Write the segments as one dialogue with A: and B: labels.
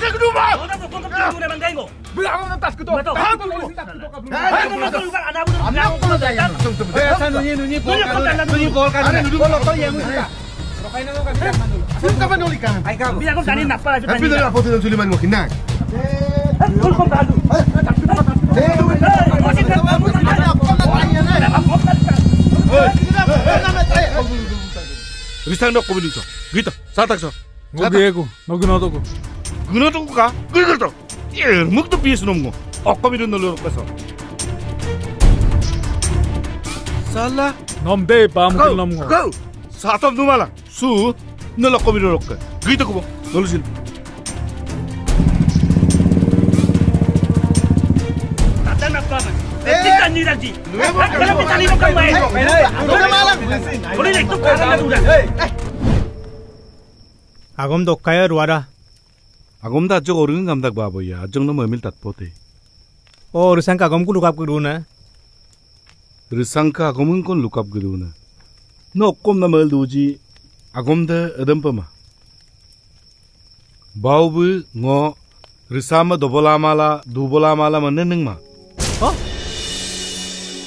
A: ko bien.
B: Allah. Bukan aku tentang mana kamu. Hei, pintu saya kedua.
A: Oda ko kung kapag
B: kedua kabel.
A: Ay, kung ako lugar anak ko. Anak ko na dyan.
C: Eh, asal nunyi nunyi pol
A: Nunyi pol
C: kan
A: kan,
C: nunyi pol kan
B: Ada duduk.
C: pol lo yang muka Rokain na mo kan bilang manul
D: Sino ka ba nulikan?
C: ay ka
A: Biya ko kanin napala
D: Tapi
A: ipitanyo
D: dah
A: da.
D: apa
A: 끊어주고 가.
B: 끌끌도. 먹도
E: 비에서 넘은
B: 거. 억밥이를 널로 뺏어. 살라. 넘배 밤을
E: 넘은 거. 가우.
B: 사탑 누마라. 수. 널로 껌이를 넣을
A: 거. 그이도 그거. 널로 아검도 가야 루아라.
C: Agom
B: dah jog orang ngam dak babo ya. Jog no memil tat pote.
C: o rusang ka agom ku lukap ku na
B: Risang ka agom kon lukap guru na. No kom na mel duji. Agom dah adam pa ma. Bau bu ngo risama dobola mala dubola mala mana neng ma.
C: Oh?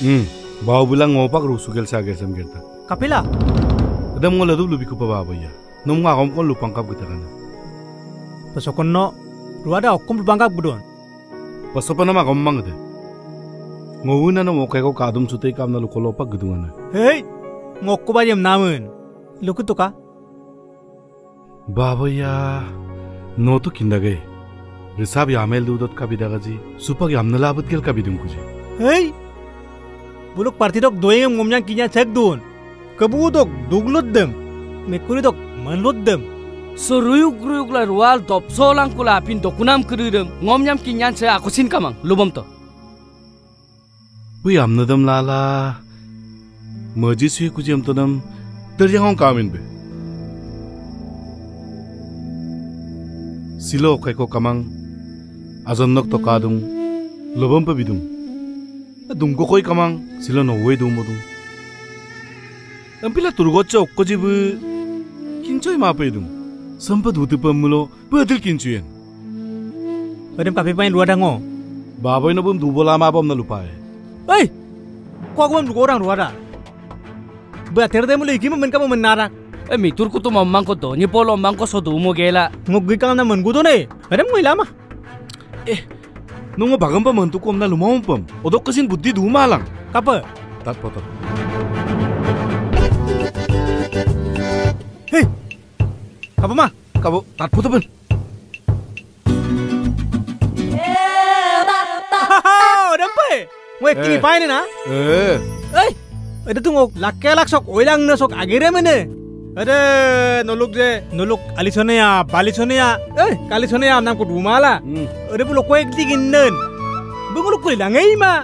B: Hmm. Bau bilang ngopak rusugel sa gesem gerta.
C: kapila
B: Adam ngo ladu lubi kupa babo ya. Nung ngagom kon lupang kap kita kana.
C: Pasokon no ruada okom lubangkap gudon
B: Pasopa na magom mang de. Ngowuna na mo kay ko kadum sutay kam na lukolopak gudungan na.
C: hei ngokko ba yam namun lukut to ka
B: Babo ya. No to kindagay. Risab yamel dudot ka bidagaji. Supag yamna labot gel ka bidung kuji.
C: hei buluk parti dok doyeng ngomnyang kinya cek dun kebu dok duglot dem mekuri dok manlot dem
F: So ruyuk ruyuk la rual top so lang kula pin dokunam kerudem ngom nyam kinyan se aku sin kamang lubam to.
B: Bu yamna dam lala. Maji suy kuji am to dam. Terjang hong kamin be. Silo kay ko kamang. azan nok to kadung. lubam pa bidung. Dung ko koi kamang. Silo no we dum modung. Ampila turgotcha okko jibu. Kinchoy ma pa idung. Sampat utu pamulo. Badil kinchuyen.
C: Badem kape pain ruada ngo
B: Baboy na bum dubola ma bom na lupae.
C: hei ko agom lu orang ruada ba terde mulo ikima men kamu menarak
F: Eh mitur ku tu mamang ko to ni polo mang ko so dumo gela.
C: ngoggi ka na men gudo ne badem mo ilama
B: Nung bagam pa mantu kom na lumawang pam.
C: Kapa ma
B: Kabo tat potong ben.
C: Odem pe Ngwe kini
B: Eh.
C: pain na
B: Eh.
C: Ei, ada tuh ngok lakelak sok oilang na sok agere mene. Ada noluk je, noluk alisone ya, balisone ya. Eh, kalisone ya nam ko dumala. Ada pulo koek diginnen. Benguluk ko ilangai ma.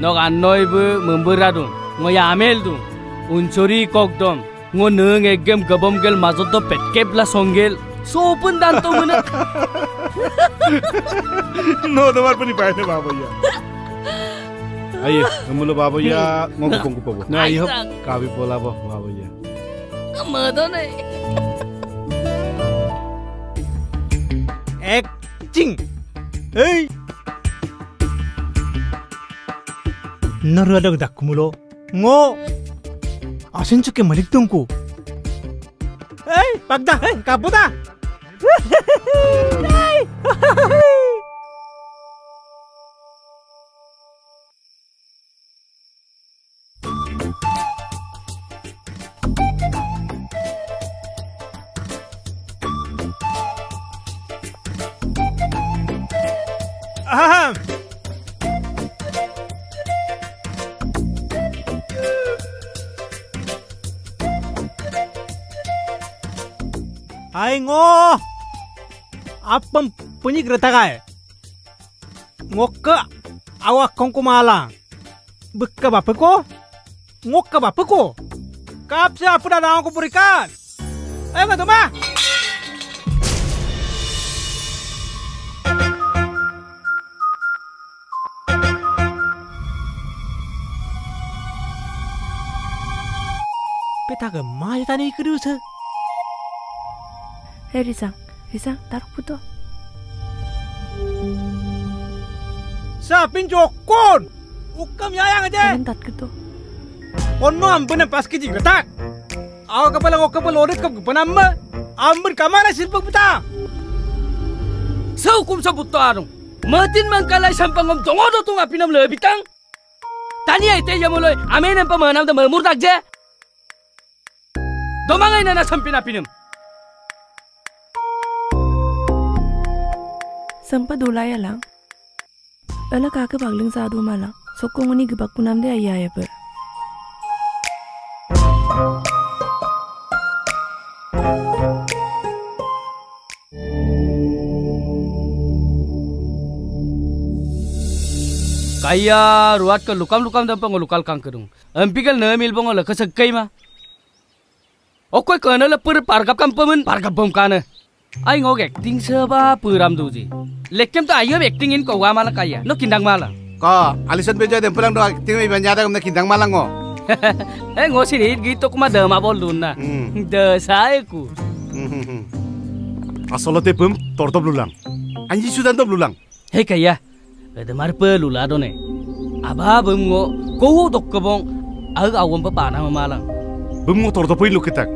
F: nok an noi bu mumbura dun ngo yamel dun unsuri kok dom ngo nung egem gabom gel mazot do petkep la songel सोपन दांतो मन नो दवार
B: पनि पाएन बाबैया आइए हमलो बाबैया मगु पंगु पबो ना आइए काबी बोलाबो बाबैया मदो नै এক চিং এই 너르아르
C: 다쿠무로 ngô à xin chúc cái malik tung cụ ê bạc da ê cà bút da Ay ngo. Apam punyi kereta kai. Awak kong kumalang. Beka bapa ko? Ngoka bapa ko? Kap siapa dah aku berikan? Ayo nggak mah? Peta gemah ya tadi kedus.
D: Hei Rizang, Rizang, taruh puto.
C: Sa pinjokon. Ukam yayang aja.
D: Kalian tat keto.
C: Ono ampun pas kiji getak. Aw kapal ngok kapal odet kap kepanam. Ampun kamara silpag beta.
F: Sa hukum sa buto arong. Matin man kalay sampang om dongo do tunga pinam lebitang. Tani ay te yamuloy amen ang pamanam da mamurdak je. Domangay na na sampina pinam.
D: Sampa dulaya lang. Ala kaka bagling sadu malang. Sokong ni gebak punam de ayah ya ber.
F: Kaya ruat ke lukam lukam dan pang lukal kang kerung. Empikal na mil bong ala kesekai ma. Okoi kana la pargap kam pamen pargap bom kana. Ai ngok acting seba puram duji. Lekem ta ayam acting in kawa mala kaya. No kindang mala.
B: Ko, alisan bejo dem pulang doa tinggal iban jada kumna kindang malang ngo.
F: Eh ngosi ni gitu kuma dama bol dunna.
B: Hmm.
F: De saya ku.
B: Torto blulang. Anji sudan to blulang.
F: Hei kaya. Ada mar pe lula do ne. Aba bum ngo ko dok kabong ag awam pa pana mamalang.
B: Bum ngo torto poin lukitak.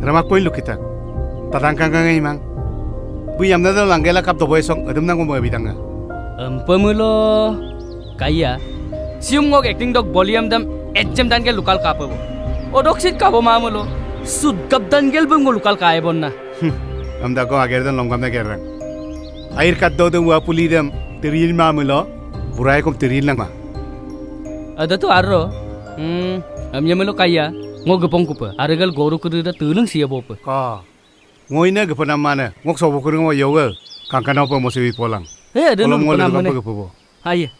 B: Ramak poin lukitak. Tadang kang kang imang. Bu yam na do langgela kap to boysong adum nang mo bidanga.
F: Empamulo kaya sium ngok acting dok volume dam ejem dan gel lokal kapo. Odok sit kabo mamulo sud gab dan gel bum lokal kaya bon na.
B: Am da ko ager dan longgam na gerang. Air kat do do wa puli dem tiril mamulo. Burai kom tiril lang ma.
F: Ada tu arro. Hmm, amnya melo kaya ngok gepong kupa. Aragal goru kudu da tulung siya bopa.
B: Ko. Ngoi na gepanam mana. Ngok sobo kurung mo yoga. Kang kana pa mo siwi polang.
F: Eh
B: Kalau
F: nu
B: mo le
F: penam
B: pa
F: ne.
B: gepo.
F: Aye.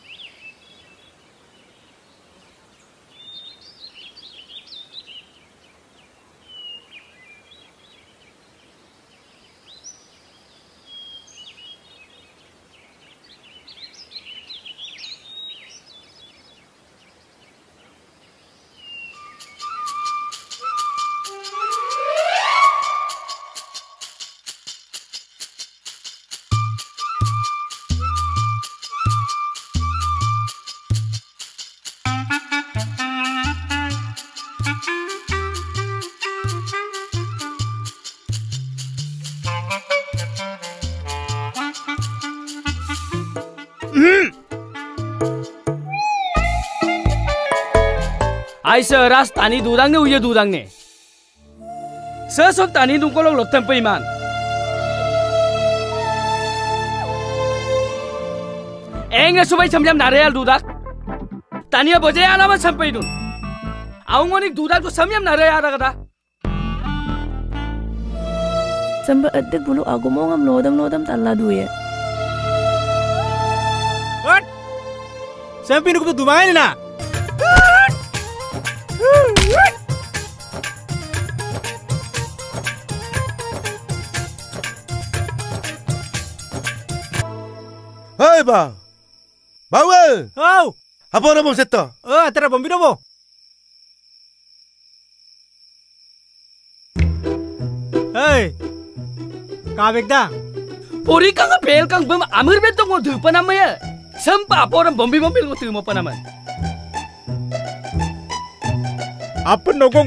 F: Ai seras tani dudang ne uye dudang ne. Sesok tani dungkolok lotem iman. Enge subai samjam nareal dudak. Tania boje alamat sampai dun. Aung onik dudak tu samjam nareal kata.
D: Sampa adik bulu aku mau ngam lodam lodam talla duye.
C: What? Sampai nuk tu dumai na.
G: Hei bang, bang eh,
C: Oh,
G: apa nama seto?
C: oh, antara bombi dobo. Hey, kabek dah.
F: Puri kang pel kang bem amir beto ngo dhupa namanya. Sampa aporam bombi bombi ngo tu mo panaman.
C: Apa nogo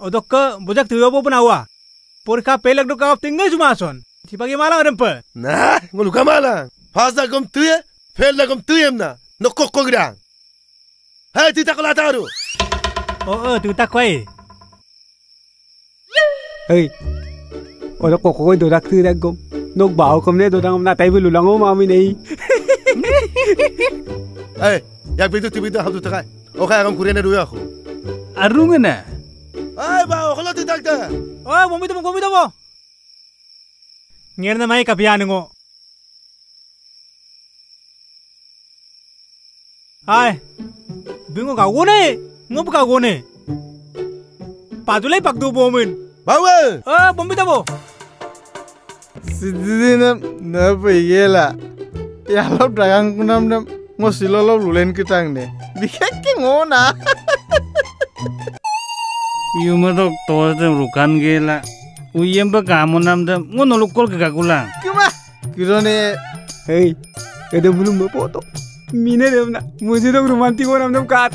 C: odok bujak tiyo bo punawa porka pelak do kawap tinggal cuma son sipagi malang rempa
G: nah nguluka malang fasa kom tuye pelak kom tuye mna no kok kok grang hai tu tak lataru
C: oh oh tu tak kwai
H: hey odok kok kok do dak tu dak gom nok bao kom ne do dang na tai bu lulango ma mi nei
G: hey yak bitu tibitu hab tu takai okay agam kurene
E: ruya
G: khu arunga na ওই বাবা ওখানে
C: তুই থাকতে ওই বমি দেবো বমি দেবো ngirna mai kapianungo ai bingo ka gone ngop ka gone padulai pakdu bomin
G: bawe
C: a bombi tabo
I: sidina na pigela ya lo dagang kunam nam ngosilo lo
E: này. Đi khách cái ke
C: ngona ইউমেদ তোৰ ৰোকান গেলা
F: উইম বা কাম নাম দে মই নলুকল কাকুলা
G: কিবা কিৰণে এই এইটো
F: বোলো মই পত মিনে
G: দেম
F: না মই
G: যে তোক ৰোমান্তিকৰ নাম দেম কাত